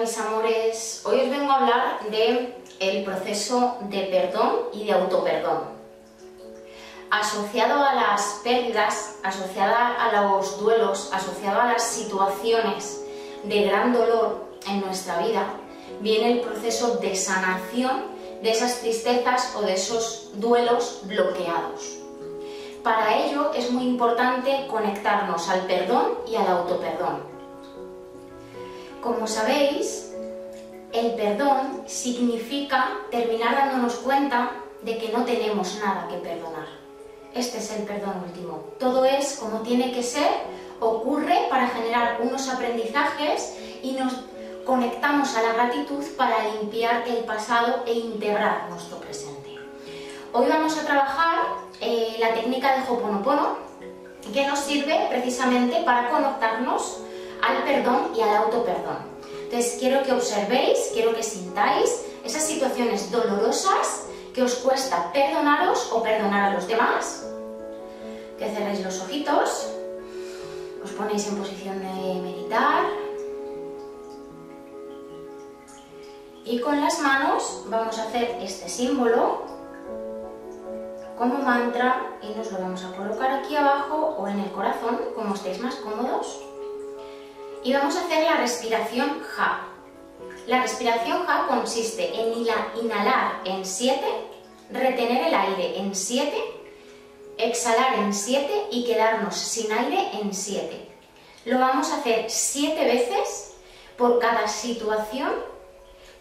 mis amores, hoy os vengo a hablar de el proceso de perdón y de autoperdón. Asociado a las pérdidas, asociado a los duelos, asociado a las situaciones de gran dolor en nuestra vida, viene el proceso de sanación de esas tristezas o de esos duelos bloqueados. Para ello es muy importante conectarnos al perdón y al autoperdón. Como sabéis, el perdón significa terminar dándonos cuenta de que no tenemos nada que perdonar. Este es el perdón último. Todo es como tiene que ser, ocurre para generar unos aprendizajes y nos conectamos a la gratitud para limpiar el pasado e integrar nuestro presente. Hoy vamos a trabajar eh, la técnica de Hoponopono que nos sirve precisamente para conectarnos al perdón y al autoperdón. Entonces quiero que observéis, quiero que sintáis esas situaciones dolorosas que os cuesta perdonaros o perdonar a los demás. Que cerréis los ojitos, os ponéis en posición de meditar. Y con las manos vamos a hacer este símbolo como mantra y nos lo vamos a colocar aquí abajo o en el corazón, como estéis más cómodos y vamos a hacer la respiración Ja. La respiración Ja consiste en inhalar en 7, retener el aire en 7, exhalar en 7 y quedarnos sin aire en 7. Lo vamos a hacer 7 veces por cada situación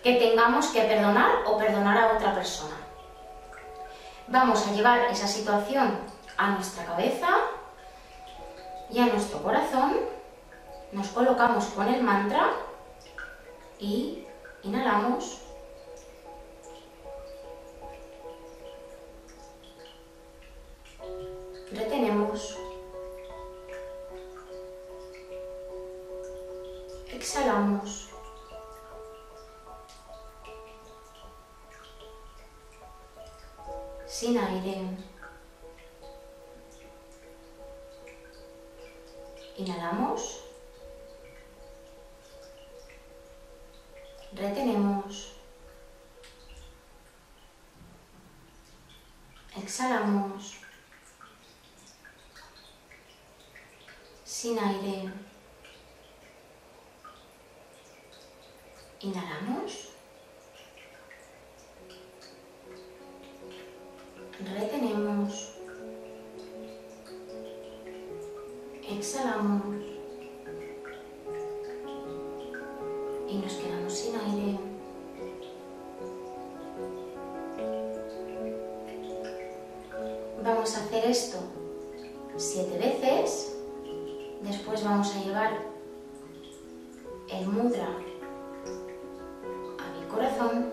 que tengamos que perdonar o perdonar a otra persona. Vamos a llevar esa situación a nuestra cabeza y a nuestro corazón nos colocamos con el mantra y inhalamos. Retenemos. Exhalamos. Sin aire. Inhalamos. Retenemos, exhalamos, sin aire, inhalamos, retenemos, exhalamos, y nos quedamos sin aire. Vamos a hacer esto siete veces. Después vamos a llevar el mudra a mi corazón.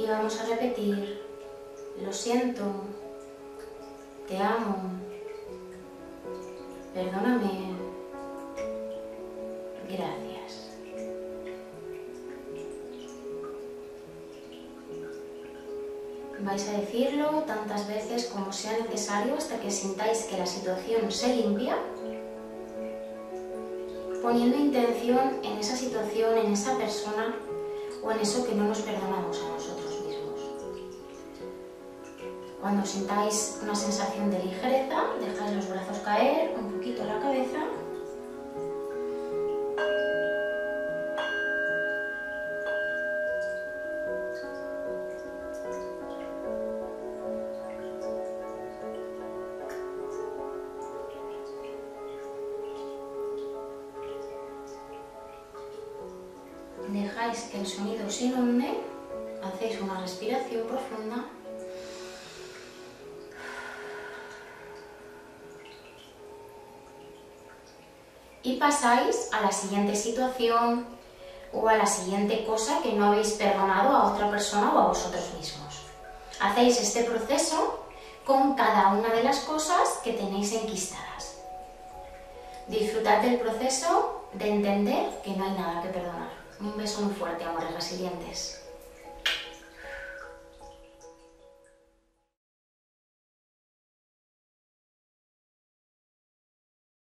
Y vamos a repetir, lo siento, te amo, perdóname, Gracias. Vais a decirlo tantas veces como sea necesario hasta que sintáis que la situación se limpia, poniendo intención en esa situación, en esa persona o en eso que no nos perdonamos a nosotros mismos. Cuando sintáis una sensación de ligereza, dejáis los brazos caer, un poquito la cabeza dejáis que el sonido se inunde, hacéis una respiración profunda y pasáis a la siguiente situación o a la siguiente cosa que no habéis perdonado a otra persona o a vosotros mismos. Hacéis este proceso con cada una de las cosas que tenéis enquistadas. Disfrutad del proceso de entender que no hay nada que perdonar. Un beso muy fuerte, amores resilientes.